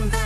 light. I'm